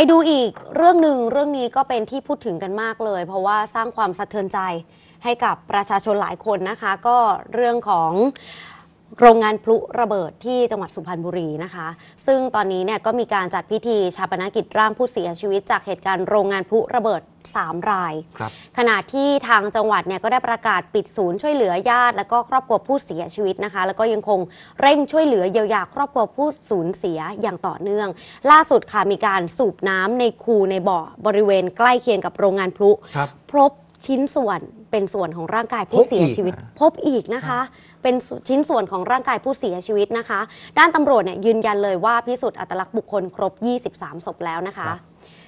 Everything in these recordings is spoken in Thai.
ไปดูอีกเรื่องหนึ่งเรื่องนี้ก็เป็นที่พูดถึงกันมากเลย เพราะว่าสร้างความสะเทือนใจให้กับประชาชนหลายคนนะคะ ก็เรื่องของ โรงงานพลุระเบิดที่จังหวัดสุพรรณบุรีนะคะ ซึ่งตอนนี้เนี่ยก็มีการจัดพิธีชาปนกิจร่างผู้เสียชีวิต จากเหตุการณ์โรงงานพลุระเบิด 3 รายครับขณะที่ทางจังหวัดเนี่ยก็ได้ประกาศปิดศูนย์ช่วยเหลือญาติ และก็ครอบครัวผู้เสียชีวิตนะคะ แล้วก็ยังคงเร่งช่วยเหลือเยียวยาครอบครัวผู้สูญเสียอย่างต่อเนื่อง ล่าสุดค่ะมีการสูบน้ำในคูในบ่อบริเวณใกล้เคียงกับโรงงานพลุครับพบชิ้นส่วน เป็นส่วนของร่างกายผู้เสียชีวิต พบอีกนะคะ เป็นชิ้นส่วนของร่างกายผู้เสียชีวิตนะคะ ด้านตำรวจเนี่ยยืนยันเลยว่าพิสูจน์อัตลักษณ์บุคคลครบ 23 ศพแล้วนะคะ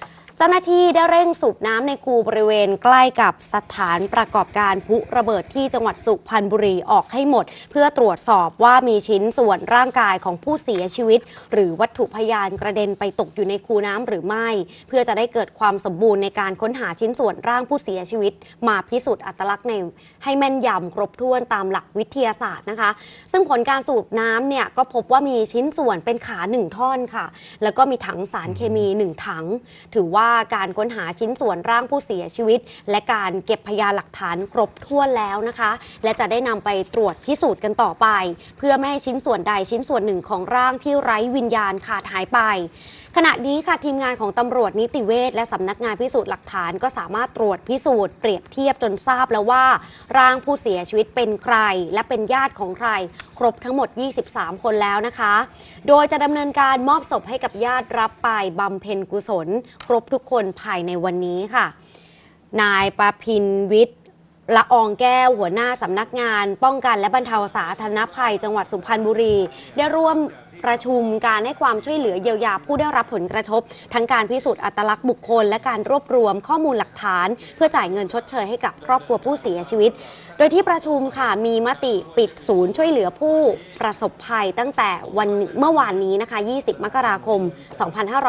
เจ้าหน้าที่ได้เร่งสูบน้ำในคูบริเวณใกล้กับสถานประกอบการพุระเบิดที่จังหวัดสุพรรณบุรีออกให้หมด เพื่อตรวจสอบว่ามีชิ้นส่วนร่างกายของผู้เสียชีวิต หรือวัตถุพยานกระเด็นไปตกอยู่ในคูน้ำหรือไม่ เพื่อจะได้เกิดความสมบูรณ์ในการค้นหาชิ้นส่วนร่างผู้เสียชีวิต มาพิสูจน์อัตลักษณ์ในให้แม่นยำครบถ้วนตามหลักวิทยาศาสตร์นะคะ ซึ่งผลการสูบน้ำเนี่ยก็พบว่ามีชิ้นส่วนเป็นขาหนึ่งท่อนค่ะ แล้วก็มีถังสารเคมีหนึ่งถัง ถือว่าการค้นหาชิ้นส่วนร่างผู้เสียชีวิต และการเก็บพยานหลักฐานครบถ้วนแล้วนะคะ และจะได้นำไปตรวจพิสูจน์กันต่อไป เพื่อไม่ให้ชิ้นส่วนใดชิ้นส่วนหนึ่งของร่างที่ไร้วิญญาณขาดหายไปขณะนี้ค่ะทีมงานของตำรวจนิติเวชและสำนักงานพิสูจน์หลักฐานก็สามารถตรวจพิสูจน์เปรียบเทียบจนทราบแล้วว่า ร่างผู้เสียชีวิตเป็นใคร และเป็นญาติของใคร ครบทั้งหมด 23 คนแล้วนะคะ โดยจะดำเนินการมอบศพให้กับญาติรับไปบำเพ็ญกุศล ครบทุกคนภายในวันนี้ค่ะ นายประพินวิทย์ละอองแก้วหัวหน้าสำนักงาน ป้องกันและบรรเทาสาธารณภัย จังหวัดสุพรรณบุรี ได้ร่วมประชุมการให้ความช่วยเหลือเยียวยาผู้ได้รับผลกระทบ ทั้งการพิสูจน์อัตลักษณ์บุคคล และการรวบรวมข้อมูลหลักฐาน เพื่อจ่ายเงินชดเชยให้กับครอบครัวผู้เสียชีวิต โดยที่ประชุมค่ะมีมติปิดศูนย์ช่วยเหลือผู้ประสบภัยตั้งแต่วันเมื่อวานนี้นะคะ 20 มกราคม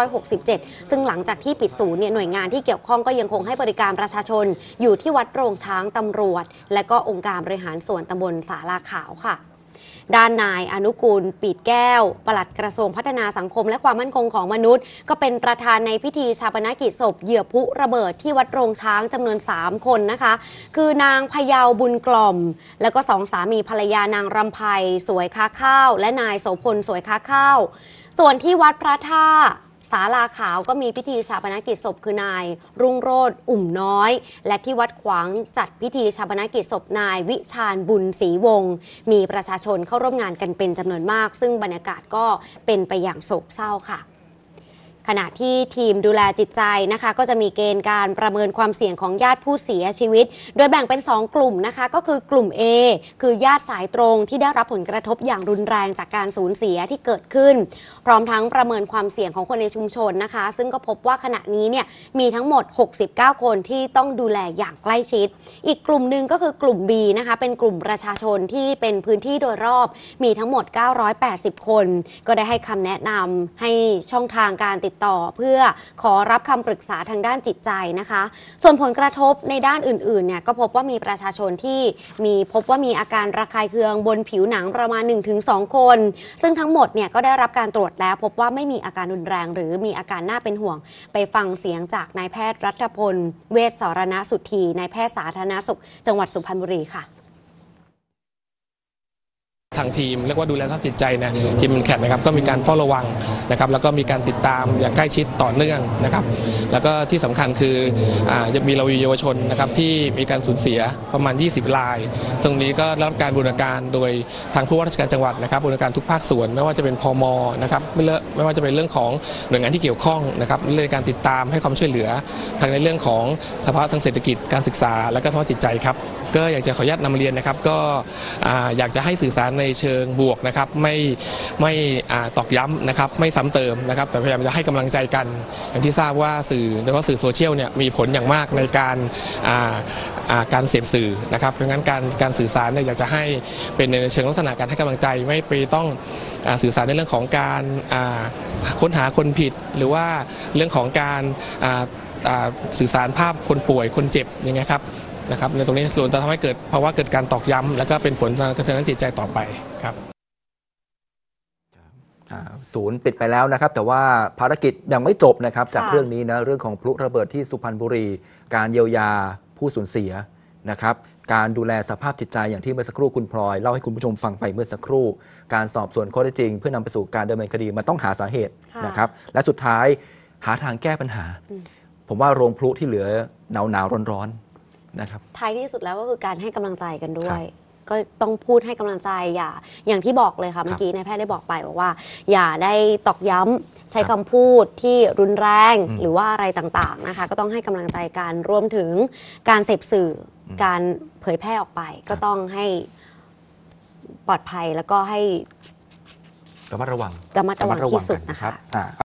2567 ซึ่งหลังจากที่ปิดศูนย์เนี่ยหน่วยงานที่เกี่ยวข้องก็ยังคงให้บริการประชาชน อยู่ที่วัดโรงช้างตำรวจ และก็องค์การบริหารส่วนตำบลสาลาขาวค่ะ ด้านนายอนุกูลปีดแก้ว ปลัดกระทรวงพัฒนาสังคมและความมั่นคงของมนุษย์ ก็เป็นประธานในพิธีชาปนกิจศพเหยื่อพุระเบิดที่วัดโรงช้างจำนวน 3 คนนะคะ คือนางพยาวบุญกล่อม แล้วก็สองสามีภรรยานางรำไพสวยค้าข้าว และนายโสพลสวยค้าข้าว ส่วนที่วัดพระท่า ศาลาขาวก็มีพิธีชาปนกิจศพคือนาย รุ่งโรธอุ่มน้อย และที่วัดขวางจัดพิธีชาปนกิจศพนาย วิชาญบุญศรีวงศ์มีประชาชนเข้าร่วมงานกันเป็นจำนวนมาก ซึ่งบรรยากาศก็เป็นไปอย่างโศกเศร้าค่ะ ขณะที่ทีมดูแลจิตใจนะคะ ก็จะมีเกณฑ์การประเมินความเสี่ยงของญาติผู้เสียชีวิต โดยแบ่งเป็น 2 กลุ่มนะคะ ก็คือกลุ่ม A คือญาติสายตรงที่ได้รับผลกระทบอย่างรุนแรงจากการสูญเสียที่เกิดขึ้น พร้อมทั้งประเมินความเสี่ยงของคนในชุมชนนะคะ ซึ่งก็พบว่าขณะนี้เนี่ยมีทั้งหมด 69 คนที่ต้องดูแลอย่างใกล้ชิด อีกกลุ่มหนึ่งก็คือกลุ่ม B นะคะเป็นกลุ่มประชาชนที่เป็นพื้นที่โดยรอบมีทั้งหมด 980 คน ก็ได้ให้คำแนะนำให้ช่องทางการติดต่อเพื่อขอรับคำปรึกษาทางด้านจิตใจนะคะ ส่วนผลกระทบในด้านอื่นๆเนี่ยก็พบว่ามีประชาชนที่มีพบว่ามีอาการระคายเคืองบนผิวหนังประมาณ 1-2 คน ซึ่งทั้งหมดเนี่ยก็ได้รับการตรวจแล้วพบว่าไม่มีอาการรุนแรง หรือมีอาการน่าเป็นห่วง ไปฟังเสียงจากนายแพทย์รัฐพล เวชสรณสุธีนายแพทย์สาธารณสุข จังหวัดสุพรรณบุรีค่ะางทีมเรียกว่าดูแลสภาพจิตใจนะทีมแคทนะครับก็มีการเฝ้าระวังนะครับแล้วก็มีการติดตามอย่างใกล้ชิดต่อเนื่องนะครับแล้วก็ที่สำคัญคืออ่ายังมีเราเยาวชนนะครับที่มีการสูญเสียประมาณ 20 ราย ตรงนี้ก็รับการบูรณาการโดยทางผู้ว่าราชการจังหวัดนะครับบูรณาการทุกภาคส่วน ไม่ว่าจะเป็นพมนะครับไม่เลอะไม่ว่าจะเป็นเรื่องของหน่วยงานที่เกี่ยวข้องนะครับเรื่องการติดตามให้ความช่วยเหลือทางในเรื่องของสภาพทางเศรษฐกิจการศึกษา และก็สภาพจิตใจครับก็อยากจะขออนุญาตนำเรียนนะครับก็อ่าอยากจะให้สื่อสารในเชิงบวกนะครับไม่ไม่ตอกย้ำนะครับไม่ซ้ำเติมนะครับ แต่พยายามจะให้กำลังใจกัน อย่างที่ทราบว่าสื่อโดยเฉพาะสื่อโซเชียลเนี่ยมีผลอย่างมากในการการเสพสื่อนะครับดังนั้นการการสื่อสารเนี่ยอยากจะให้เป็นในเชิงลักษณะการให้กำลังใจไม่ไปต้องอสื่อสารในเรื่องของการค้นหาคนผิด หรือว่าเรื่องของการสื่อสารภาพคนป่วยคนเจ็บย่างเงี้ยครับ นะครับในตรงนี้ส่วนจะทำให้เกิดภาวะเกิดการตอกย้ำแล้วก็เป็นผลทางกระทบทางจิตใจต่อไปครับอ่าศูนย์ปิดไปแล้วนะครับ แต่ว่าภารกิจยังไม่จบนะครับ จากค่ะเรื่องนี้นะเรื่องของพลุระเบิดที่สุพรรณบุรี การเยียวยาผู้สูญเสียนะครับการดูแลสภาพจิตใจอย่างที่เมื่อสักครู่คุณพลอยเล่าให้คุณผู้ชมฟังไปเมื่อสักครู่ การสอบสวนข้อเท็จจริง เพื่อนำไปสู่การดำเนินคดีมันต้องหาสาเหตุค่ะนะครับ และสุดท้ายหาทางแก้ปัญหา ผมว่าโรงพลุที่เหลือหนาวหนาวๆร้อนๆ นะครับท้ายที่สุดแล้วก็คือการให้กำลังใจกันด้วครัยบก็ต้องพูดให้กำลังใจอย่า อย่างที่บอกเลยค่ะเมื่อกี้นายแพทย์ได้บอกไปบอกว่า อย่าได้ตอกย้ำใช้ครับคำพูดที่รุนแรงอืมหรือว่าอะไรต่างๆนะคะ ก็ต้องให้กำลังใจกันรวมถึงการเสพสื่ออการเผยแพร่ออกไป ก็ต้องให้ปลอดภัยแล้วก็ให้ระมัดระวังระมัดระวังที่สุดกันะคะอ่า